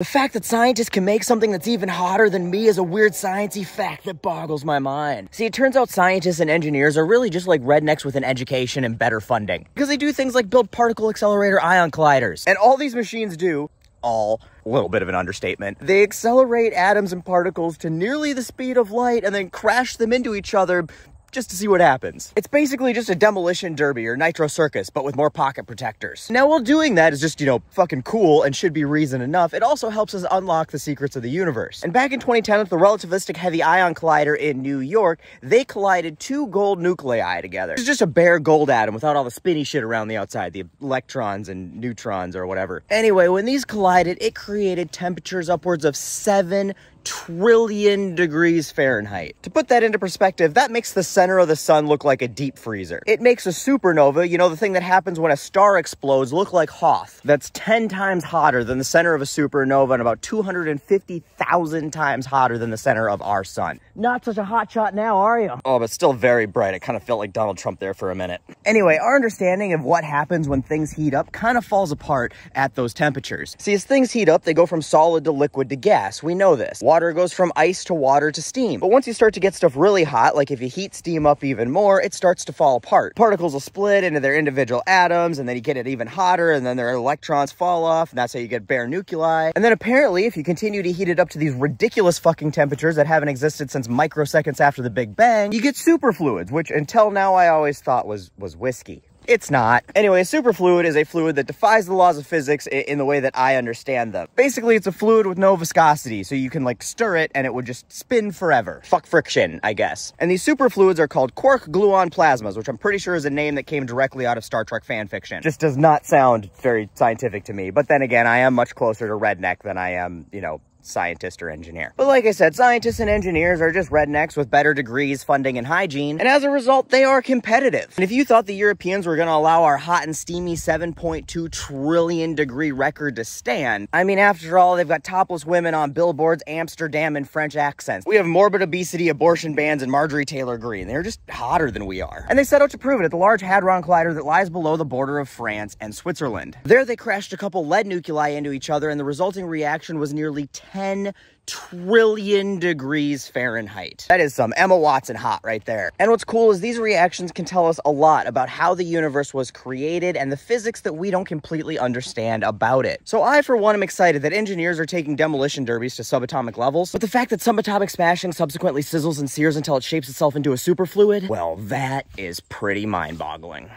The fact that scientists can make something that's even hotter than me is a weird sciencey fact that boggles my mind. See, it turns out scientists and engineers are really just like rednecks with an education and better funding. Because they do things like build particle accelerator ion colliders. And all these machines do all a little bit of an understatement. They accelerate atoms and particles to nearly the speed of light and then crash them into each other just to see what happens. It's basically just a demolition derby or nitro circus, but with more pocket protectors. Now, while doing that is just, you know, fucking cool and should be reason enough, it also helps us unlock the secrets of the universe. And back in 2010 at the Relativistic Heavy Ion Collider in New York, they collided two gold nuclei together. It's just a bare gold atom without all the spinny shit around the outside, the electrons and neutrons or whatever. Anyway, when these collided, it created temperatures upwards of 7 trillion degrees Fahrenheit. To put that into perspective, that makes the center of the sun look like a deep freezer. It makes a supernova, you know, the thing that happens when a star explodes, look like Hoth. That's 10 times hotter than the center of a supernova and about 250,000 times hotter than the center of our sun. Not such a hot shot now, are you? Oh, but still very bright. It kind of felt like Donald Trump there for a minute. Anyway, our understanding of what happens when things heat up kind of falls apart at those temperatures. See, as things heat up, they go from solid to liquid to gas. We know this. Water goes from ice to water to steam. But once you start to get stuff really hot, like if you heat steam up even more, it starts to fall apart. Particles will split into their individual atoms, and then you get it even hotter, and then their electrons fall off, and that's how you get bare nuclei. And then apparently, if you continue to heat it up to these ridiculous fucking temperatures that haven't existed since microseconds after the Big Bang, you get superfluids, which until now I always thought was, was whiskey. It's not. Anyway, a superfluid is a fluid that defies the laws of physics in the way that I understand them. Basically, it's a fluid with no viscosity, so you can like stir it and it would just spin forever. Fuck friction, I guess. And these superfluids are called quark gluon plasmas, which I'm pretty sure is a name that came directly out of Star Trek fan fiction. Just does not sound very scientific to me. But then again, I am much closer to redneck than I am, you know, scientist or engineer. But like I said, scientists and engineers are just rednecks with better degrees, funding, and hygiene, and as a result, they are competitive. And if you thought the Europeans were gonna allow our hot and steamy 7.2 trillion degree record to stand, I mean, after all, they've got topless women on billboards, Amsterdam, and French accents. We have morbid obesity, abortion bans, and Marjorie Taylor Greene. They're just hotter than we are. And they set out to prove it at the Large Hadron Collider that lies below the border of France and Switzerland. There, they crashed a couple lead nuclei into each other, and the resulting reaction was nearly 10 trillion degrees Fahrenheit. That is some Emma Watson hot right there. And what's cool is these reactions can tell us a lot about how the universe was created and the physics that we don't completely understand about it. So I, for one, am excited that engineers are taking demolition derbies to subatomic levels, but the fact that subatomic smashing subsequently sizzles and sears until it shapes itself into a superfluid, well, that is pretty mind-boggling.